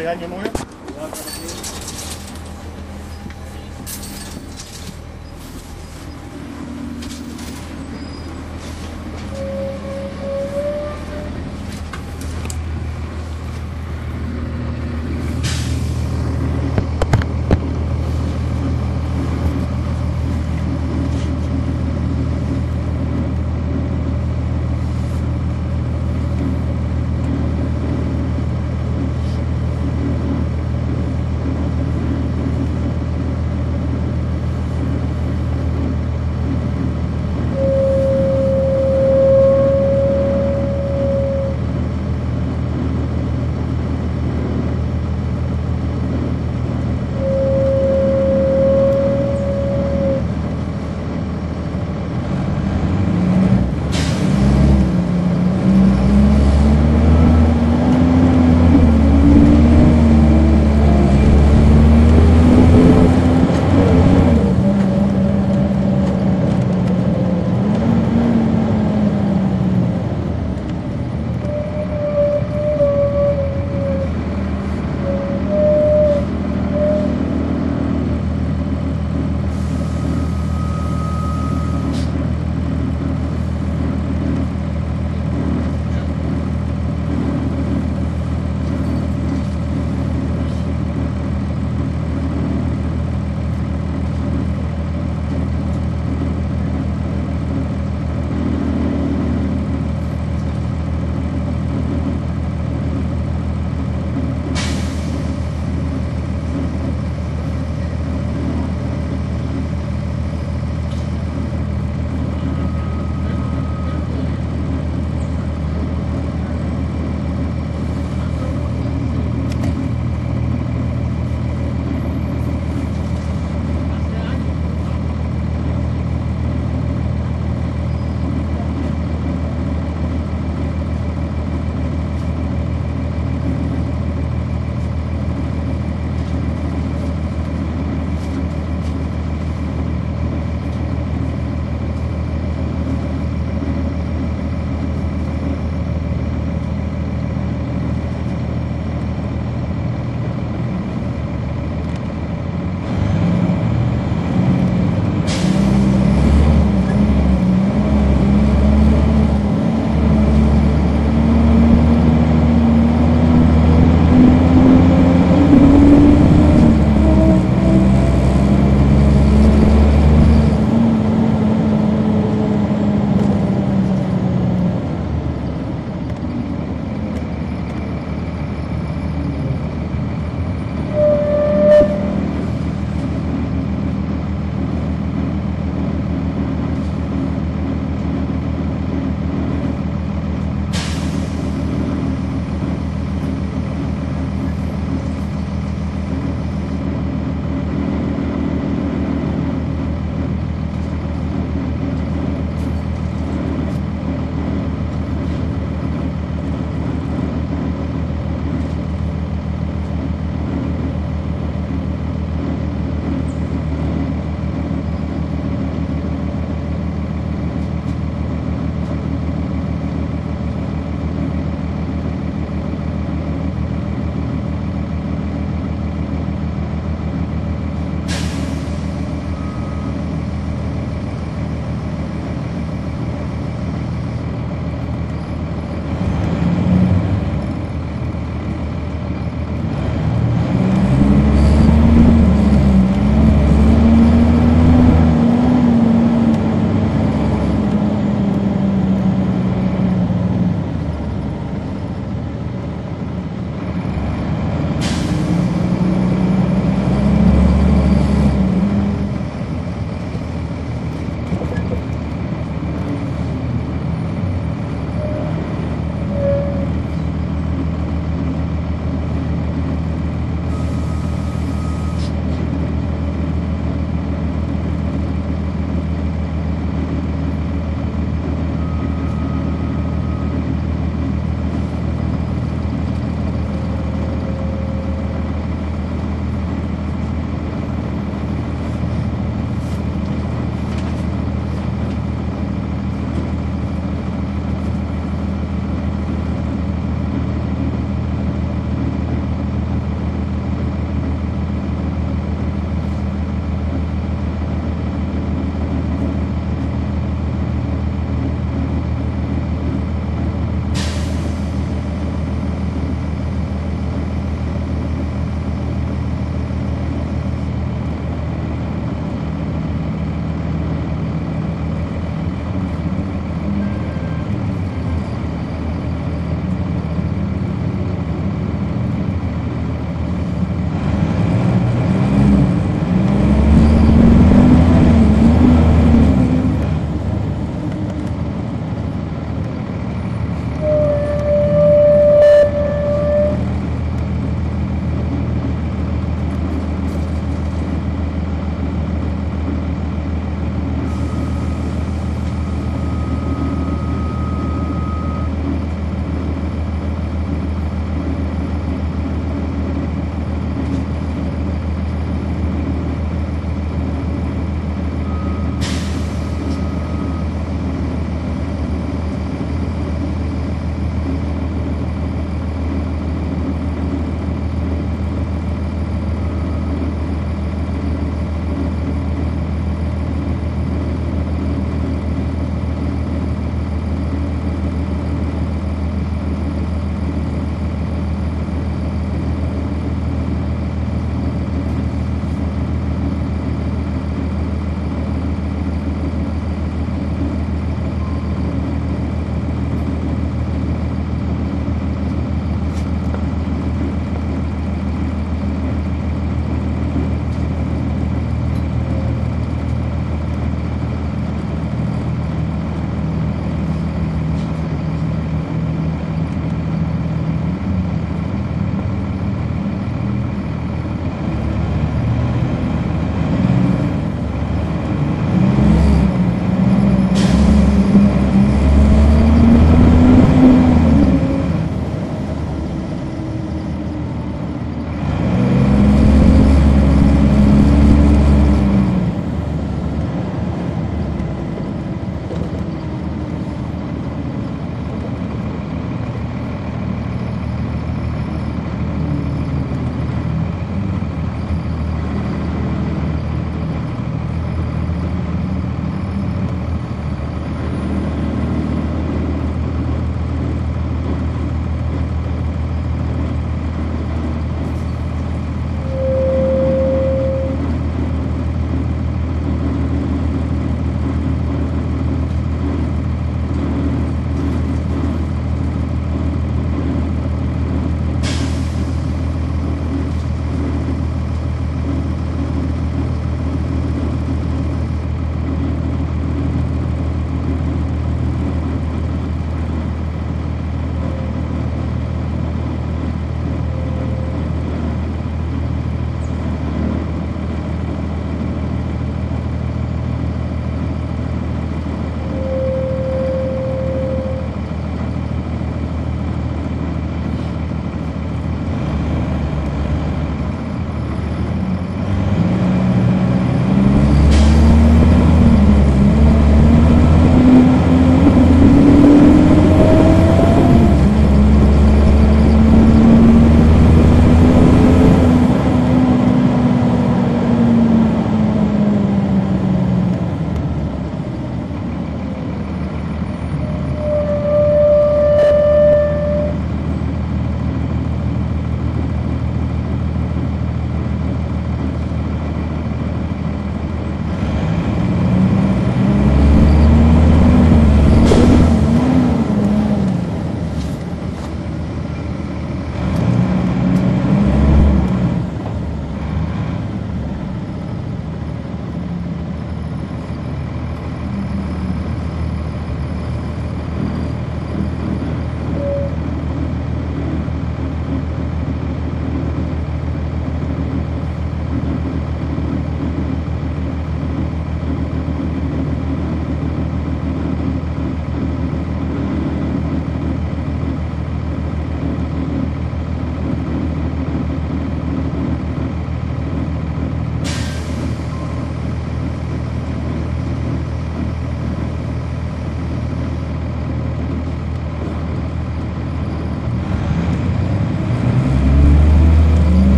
de Año Nuevo.